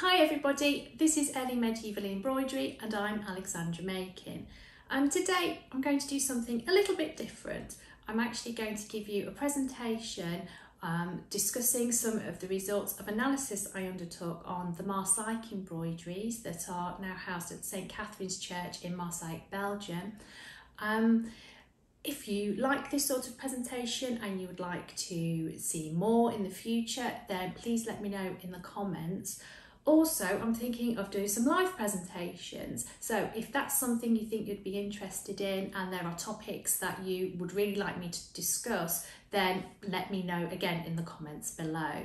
Hi everybody, this is Early Medieval Embroidery and I'm Alexandra Makin. Um, today I'm going to do something a little bit different. I'm actually going to give you a presentation um, discussing some of the results of analysis I undertook on the Maaseik embroideries that are now housed at St Catherine's Church in Maaseik, Belgium. Um, if you like this sort of presentation and you would like to see more in the future, then please let me know in the comments. Also, I'm thinking of doing some live presentations. So if that's something you think you'd be interested in and there are topics that you would really like me to discuss, then let me know again in the comments below.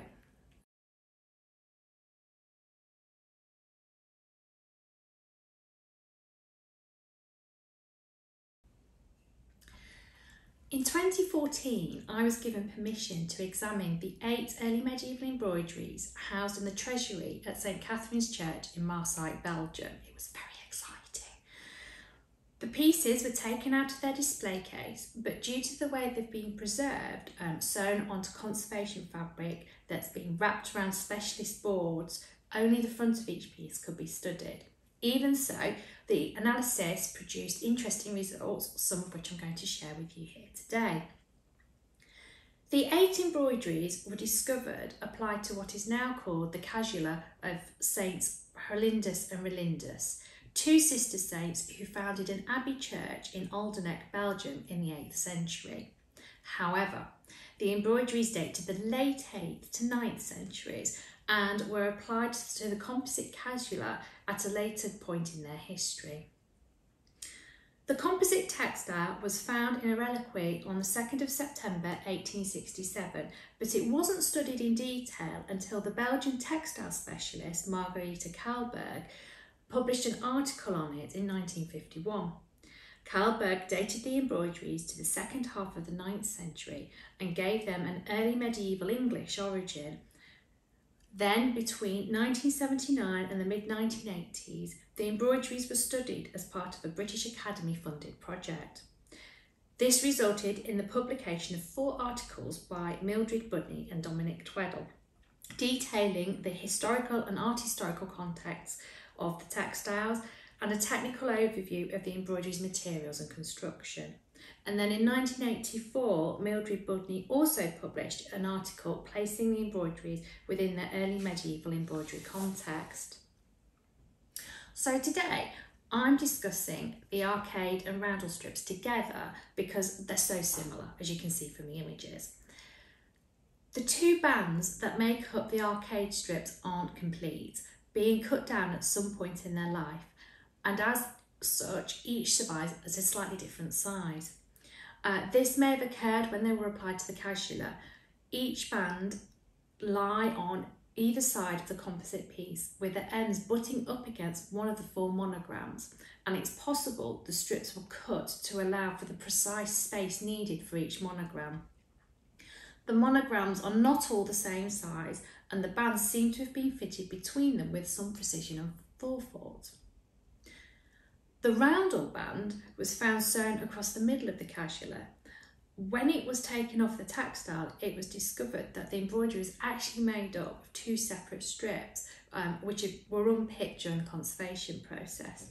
In 2014, I was given permission to examine the eight early medieval embroideries housed in the treasury at St Catherine's Church in Maaseik, Belgium. It was very exciting. The pieces were taken out of their display case, but due to the way they've been preserved, um, sewn onto conservation fabric that's been wrapped around specialist boards, only the front of each piece could be studied. Even so, the analysis produced interesting results, some of which I'm going to share with you here today. The eight embroideries were discovered applied to what is now called the casula of Saints Harlindis and Relindis, two sister saints who founded an abbey church in Aldeneik, Belgium in the 8th century. However, the embroideries date to the late 8th to 9th centuries and were applied to the composite casula at a later point in their history. The composite textile was found in a reliquary on the 2nd of September 1867, but it wasn't studied in detail until the Belgian textile specialist Margarethe Calberg published an article on it in 1951. Calberg dated the embroideries to the second half of the 9th century and gave them an early medieval English origin then, between 1979 and the mid 1980s, the embroideries were studied as part of a British Academy funded project. This resulted in the publication of four articles by Mildred Budny and Dominic Tweddle, detailing the historical and art historical context of the textiles and a technical overview of the embroidery's materials and construction. And then in 1984, Mildred Budny also published an article placing the embroideries within the early medieval embroidery context. So today, I'm discussing the arcade and roundel strips together because they're so similar, as you can see from the images. The two bands that make up the arcade strips aren't complete, being cut down at some point in their life, and as such, each survives at a slightly different size. Uh, this may have occurred when they were applied to the casula. Each band lie on either side of the composite piece with the ends butting up against one of the four monograms and it's possible the strips were cut to allow for the precise space needed for each monogram. The monograms are not all the same size and the bands seem to have been fitted between them with some precision and forethought. The roundel band was found sewn across the middle of the casula. When it was taken off the textile, it was discovered that the embroidery was actually made up of two separate strips, um, which were unpicked during the conservation process.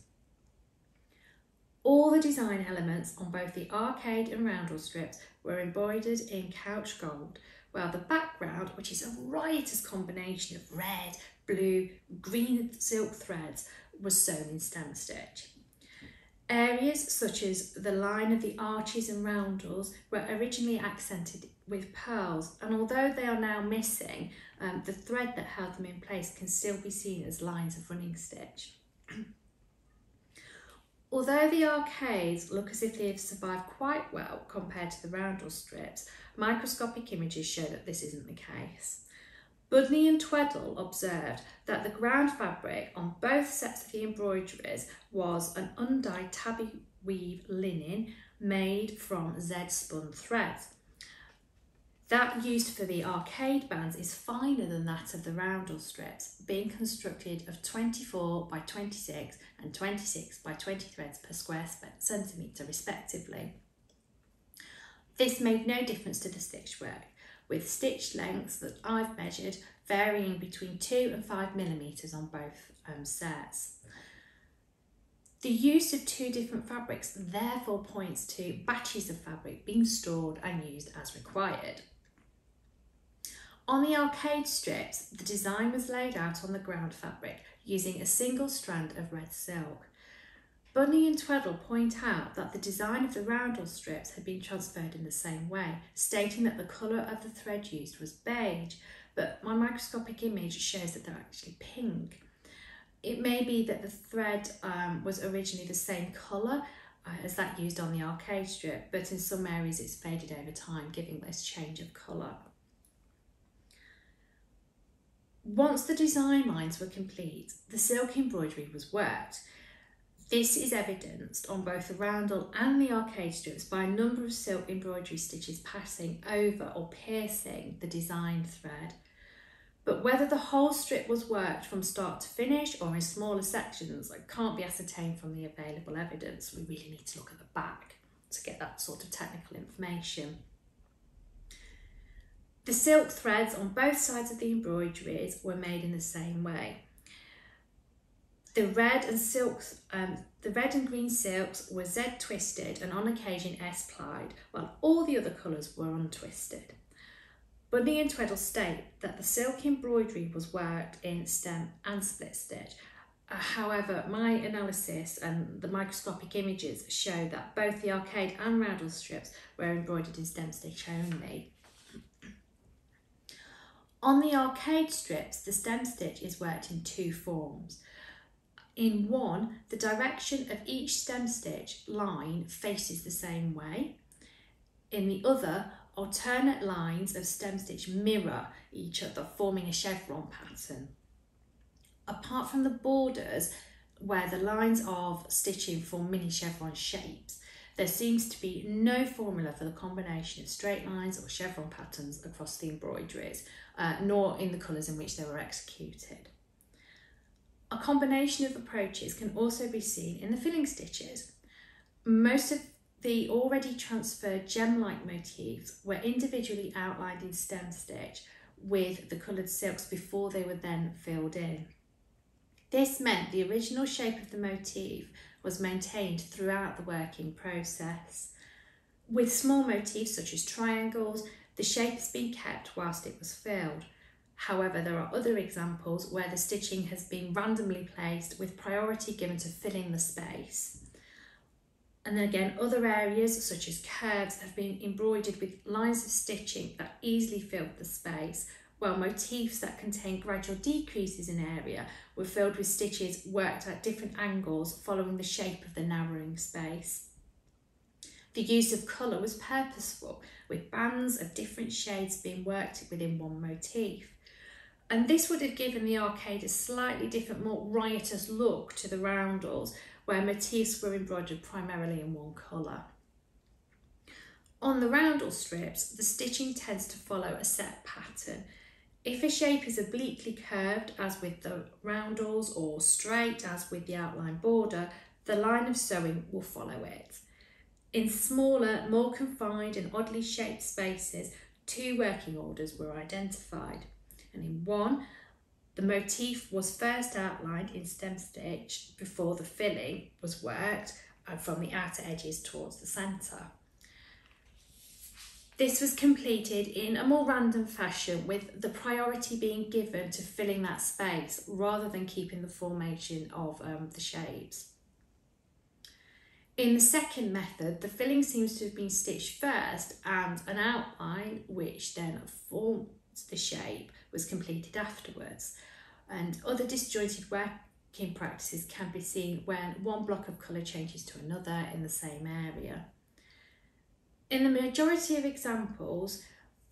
All the design elements on both the arcade and roundel strips were embroidered in couch gold, while the background, which is a riotous combination of red, blue, green silk threads, was sewn in stem stitch. Areas such as the line of the arches and roundels were originally accented with pearls and although they are now missing, um, the thread that held them in place can still be seen as lines of running stitch. Although the arcades look as if they have survived quite well compared to the roundel strips, microscopic images show that this isn't the case. Budny and Tweddle observed that the ground fabric on both sets of the embroideries was an undyed tabby weave linen made from Z-spun threads. That used for the arcade bands is finer than that of the roundel strips, being constructed of 24 by 26 and 26 by 20 threads per square centimetre respectively. This made no difference to the stitch work, with stitch lengths that I've measured varying between 2 and 5 millimetres on both um, sets. The use of two different fabrics therefore points to batches of fabric being stored and used as required. On the arcade strips, the design was laid out on the ground fabric using a single strand of red silk. Budny and Tweddle point out that the design of the roundel strips had been transferred in the same way, stating that the colour of the thread used was beige, but my microscopic image shows that they're actually pink. It may be that the thread um, was originally the same colour uh, as that used on the arcade strip, but in some areas it's faded over time, giving this change of colour. Once the design lines were complete, the silk embroidery was worked. This is evidenced on both the roundel and the arcade strips by a number of silk embroidery stitches passing over or piercing the design thread. But whether the whole strip was worked from start to finish or in smaller sections can't be ascertained from the available evidence. We really need to look at the back to get that sort of technical information. The silk threads on both sides of the embroideries were made in the same way. The red and silks, um, the red and green silks were Z twisted and on occasion S plied, while all the other colours were untwisted. Budny and Tweddle state that the silk embroidery was worked in stem and split stitch. Uh, however, my analysis and the microscopic images show that both the arcade and roundel strips were embroidered in stem stitch only. On the arcade strips, the stem stitch is worked in two forms. In one, the direction of each stem stitch line faces the same way. In the other, alternate lines of stem stitch mirror each other, forming a chevron pattern. Apart from the borders, where the lines of stitching form mini chevron shapes, there seems to be no formula for the combination of straight lines or chevron patterns across the embroideries, uh, nor in the colours in which they were executed. A combination of approaches can also be seen in the filling stitches. Most of the already transferred gem-like motifs were individually outlined in stem stitch with the coloured silks before they were then filled in. This meant the original shape of the motif was maintained throughout the working process. With small motifs such as triangles, the shape has been kept whilst it was filled. However, there are other examples where the stitching has been randomly placed with priority given to filling the space. And then again, other areas such as curves have been embroidered with lines of stitching that easily filled the space, while motifs that contain gradual decreases in area were filled with stitches worked at different angles following the shape of the narrowing space. The use of colour was purposeful, with bands of different shades being worked within one motif. And this would have given the arcade a slightly different, more riotous look to the roundels, where motifs were embroidered primarily in one colour. On the roundel strips, the stitching tends to follow a set pattern. If a shape is obliquely curved, as with the roundels, or straight, as with the outline border, the line of sewing will follow it. In smaller, more confined and oddly shaped spaces, two working orders were identified and in one, the motif was first outlined in stem stitch before the filling was worked and from the outer edges towards the centre. This was completed in a more random fashion with the priority being given to filling that space rather than keeping the formation of um, the shapes. In the second method, the filling seems to have been stitched first and an outline which then forms the shape was completed afterwards. And other disjointed working practices can be seen when one block of colour changes to another in the same area. In the majority of examples,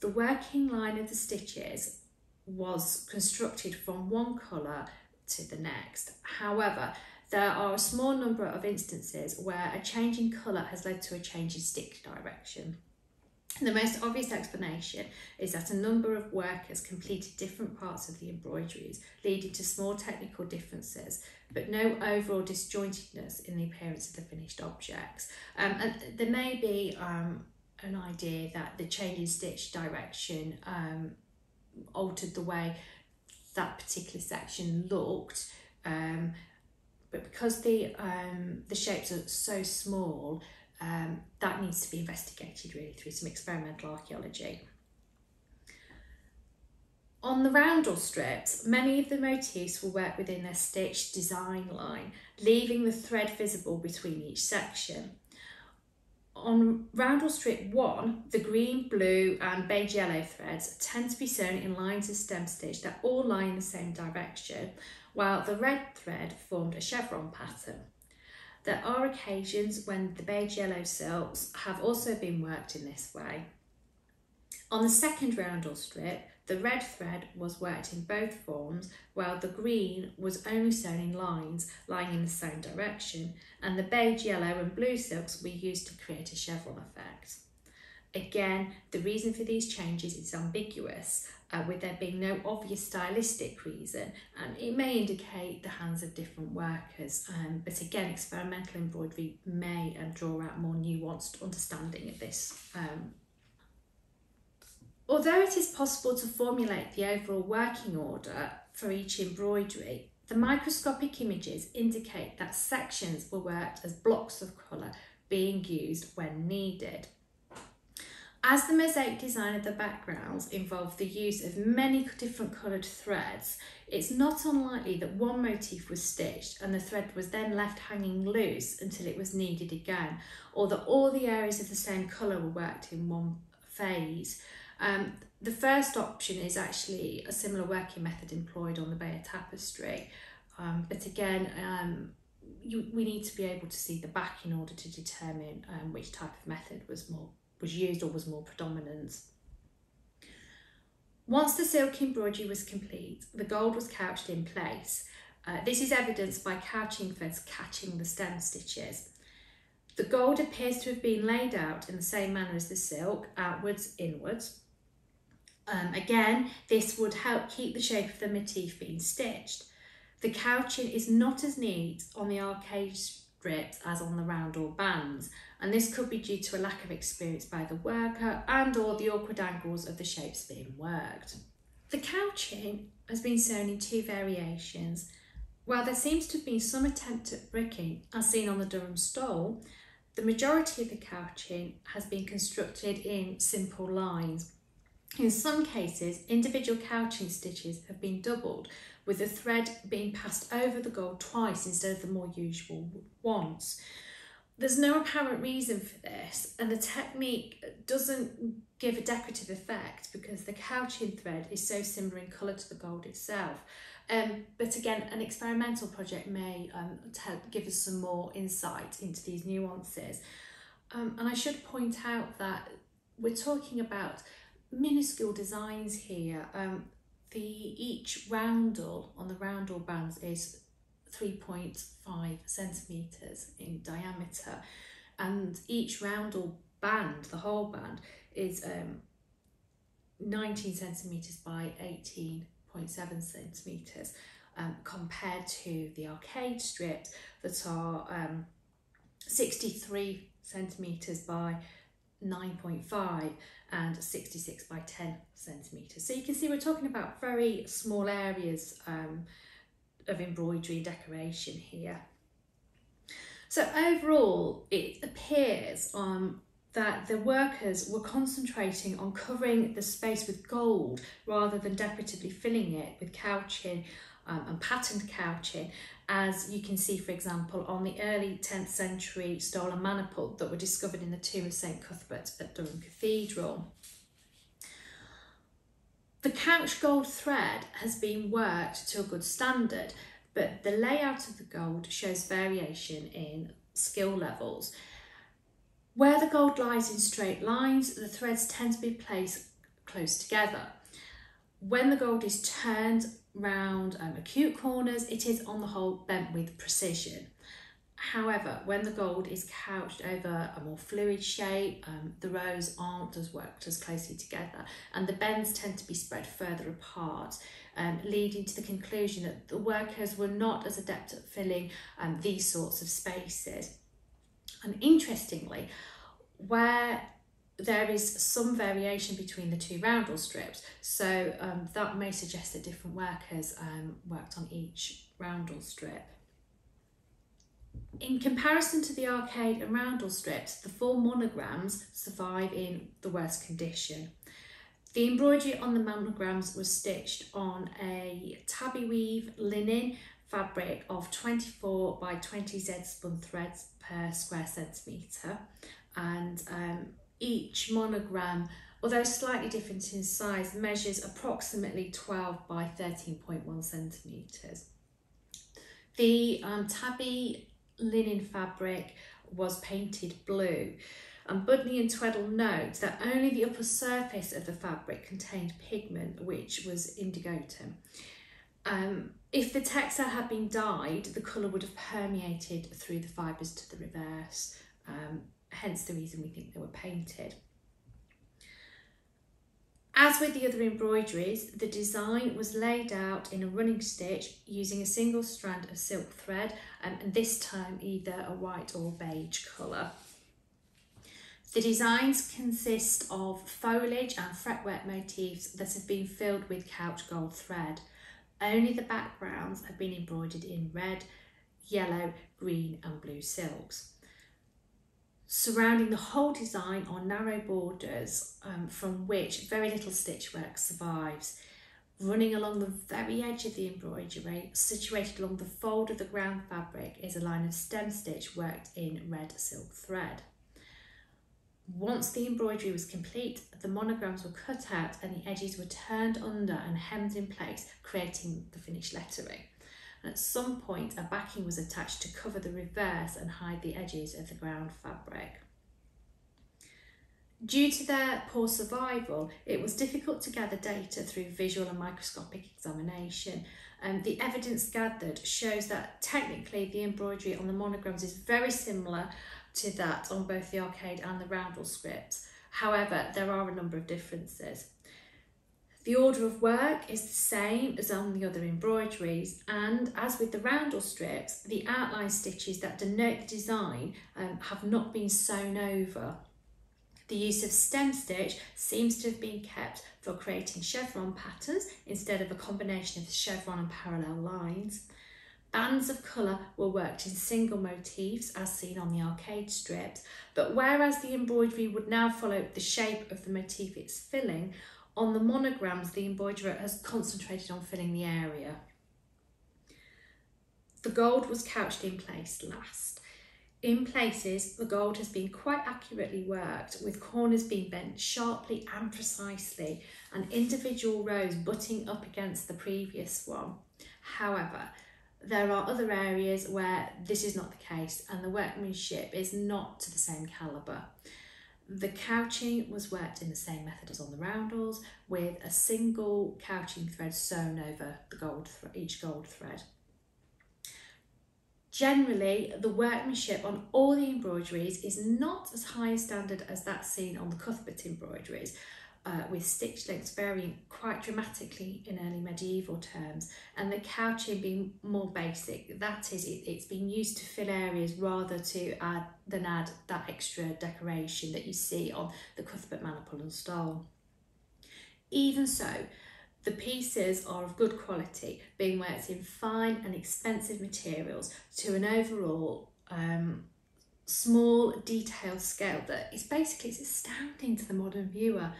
the working line of the stitches was constructed from one colour to the next. However, there are a small number of instances where a change in colour has led to a change in stitch direction. The most obvious explanation is that a number of workers completed different parts of the embroideries, leading to small technical differences, but no overall disjointedness in the appearance of the finished objects. Um, and there may be um, an idea that the change in stitch direction um, altered the way that particular section looked. Um, but because the um, the shapes are so small, um, that needs to be investigated really through some experimental archaeology. On the roundel strips, many of the motifs were worked within their stitched design line, leaving the thread visible between each section. On roundel strip 1, the green, blue and beige yellow threads tend to be sewn in lines of stem stitch that all lie in the same direction, while the red thread formed a chevron pattern. There are occasions when the beige yellow silks have also been worked in this way. On the second roundel strip, the red thread was worked in both forms, while the green was only sewn in lines lying in the same direction, and the beige, yellow and blue silks were used to create a chevron effect. Again, the reason for these changes is ambiguous, uh, with there being no obvious stylistic reason, and it may indicate the hands of different workers. Um, but again, experimental embroidery may um, draw out more nuanced understanding of this um, Although it is possible to formulate the overall working order for each embroidery, the microscopic images indicate that sections were worked as blocks of colour being used when needed. As the mosaic design of the backgrounds involved the use of many different coloured threads, it's not unlikely that one motif was stitched and the thread was then left hanging loose until it was needed again, or that all the areas of the same colour were worked in one phase. Um, the first option is actually a similar working method employed on the Bayeux tapestry. Um, but again, um, you, we need to be able to see the back in order to determine um, which type of method was more was used or was more predominant. Once the silk embroidery was complete, the gold was couched in place. Uh, this is evidenced by couching threads catching the stem stitches. The gold appears to have been laid out in the same manner as the silk, outwards, inwards. Um, again, this would help keep the shape of the motif being stitched. The couching is not as neat on the arcade strips as on the roundel bands, and this could be due to a lack of experience by the worker and or the awkward angles of the shapes being worked. The couching has been sewn in two variations. While there seems to have been some attempt at bricking, as seen on the Durham stole, the majority of the couching has been constructed in simple lines in some cases, individual couching stitches have been doubled, with the thread being passed over the gold twice instead of the more usual once. There's no apparent reason for this, and the technique doesn't give a decorative effect because the couching thread is so similar in colour to the gold itself. Um, but again, an experimental project may um, give us some more insight into these nuances. Um, and I should point out that we're talking about minuscule designs here. Um, the each roundel on the roundel bands is 3.5 centimetres in diameter. And each roundel band, the whole band, is um, 19 centimetres by 18.7 centimetres um, compared to the arcade strips that are um, 63 centimetres by 9.5 and 66 by 10 centimetres. So you can see we're talking about very small areas um, of embroidery and decoration here. So overall, it appears um, that the workers were concentrating on covering the space with gold rather than decoratively filling it with couching um, and patterned couching as you can see for example on the early 10th century stolen maniple that were discovered in the tomb of St Cuthbert at Durham Cathedral. The couch gold thread has been worked to a good standard but the layout of the gold shows variation in skill levels. Where the gold lies in straight lines, the threads tend to be placed close together. When the gold is turned round um, acute corners, it is on the whole bent with precision. However, when the gold is couched over a more fluid shape, um, the rows aren't as worked as closely together and the bends tend to be spread further apart, um, leading to the conclusion that the workers were not as adept at filling um, these sorts of spaces. And interestingly, where there is some variation between the two roundel strips, so um, that may suggest that different workers um, worked on each roundel strip. In comparison to the arcade and roundel strips, the four monograms survive in the worst condition. The embroidery on the monograms was stitched on a tabby weave linen fabric of 24 by 20 Z spun threads per square centimetre and um, each monogram, although slightly different in size, measures approximately 12 by 13.1 centimetres. The um, tabby linen fabric was painted blue and Budny and Tweddle note that only the upper surface of the fabric contained pigment which was indigotin. Um, if the textile had been dyed, the colour would have permeated through the fibres to the reverse, um, hence the reason we think they were painted. As with the other embroideries, the design was laid out in a running stitch using a single strand of silk thread um, and this time either a white or beige colour. The designs consist of foliage and fretwork motifs that have been filled with couch gold thread. Only the backgrounds have been embroidered in red, yellow, green and blue silks. Surrounding the whole design are narrow borders um, from which very little stitchwork survives. Running along the very edge of the embroidery, situated along the fold of the ground fabric, is a line of stem stitch worked in red silk thread. Once the embroidery was complete, the monograms were cut out and the edges were turned under and hemmed in place, creating the finished lettering. At some point, a backing was attached to cover the reverse and hide the edges of the ground fabric. Due to their poor survival, it was difficult to gather data through visual and microscopic examination. Um, the evidence gathered shows that technically the embroidery on the monograms is very similar to that on both the arcade and the roundel strips. However, there are a number of differences. The order of work is the same as on the other embroideries and as with the roundel strips, the outline stitches that denote the design um, have not been sewn over. The use of stem stitch seems to have been kept for creating chevron patterns instead of a combination of chevron and parallel lines. Bands of colour were worked in single motifs as seen on the arcade strips, but whereas the embroidery would now follow the shape of the motif it's filling, on the monograms the embroiderer has concentrated on filling the area. The gold was couched in place last. In places, the gold has been quite accurately worked, with corners being bent sharply and precisely, and individual rows butting up against the previous one. However, there are other areas where this is not the case and the workmanship is not to the same calibre. The couching was worked in the same method as on the roundels with a single couching thread sewn over the gold each gold thread. Generally, the workmanship on all the embroideries is not as high a standard as that seen on the Cuthbert embroideries, uh, with stitch lengths varying quite dramatically in early medieval terms and the couching being more basic that is it, it's been used to fill areas rather to add than add that extra decoration that you see on the Cuthbert maniple and stole even so the pieces are of good quality being worked in fine and expensive materials to an overall um, small detail scale that is basically astounding to the modern viewer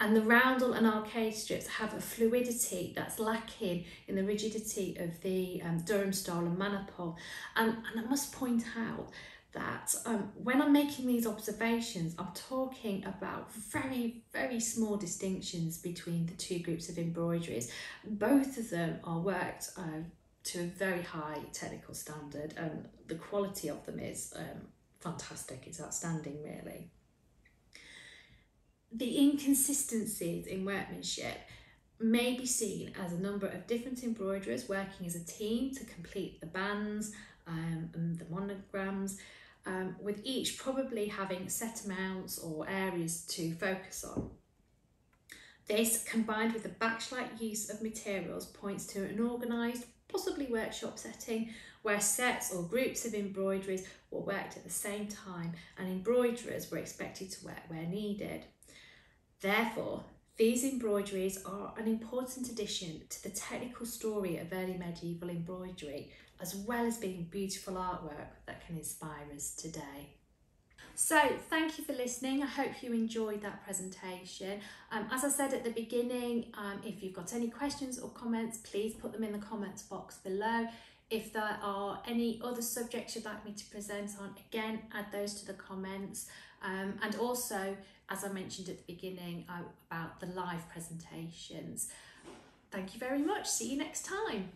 and the roundel and arcade strips have a fluidity that's lacking in the rigidity of the um, Durham stole and maniple. And, and I must point out that um, when I'm making these observations, I'm talking about very, very small distinctions between the two groups of embroideries. Both of them are worked uh, to a very high technical standard and the quality of them is um, fantastic, it's outstanding really the inconsistencies in workmanship may be seen as a number of different embroiderers working as a team to complete the bands um, and the monograms, um, with each probably having set amounts or areas to focus on. This, combined with the backlight use of materials, points to an organised, possibly workshop setting, where sets or groups of embroideries were worked at the same time and embroiderers were expected to work where needed. Therefore, these embroideries are an important addition to the technical story of early medieval embroidery, as well as being beautiful artwork that can inspire us today. So thank you for listening. I hope you enjoyed that presentation. Um, as I said at the beginning, um, if you've got any questions or comments, please put them in the comments box below. If there are any other subjects you'd like me to present on, again, add those to the comments. Um, and also, as I mentioned at the beginning, about the live presentations. Thank you very much. See you next time.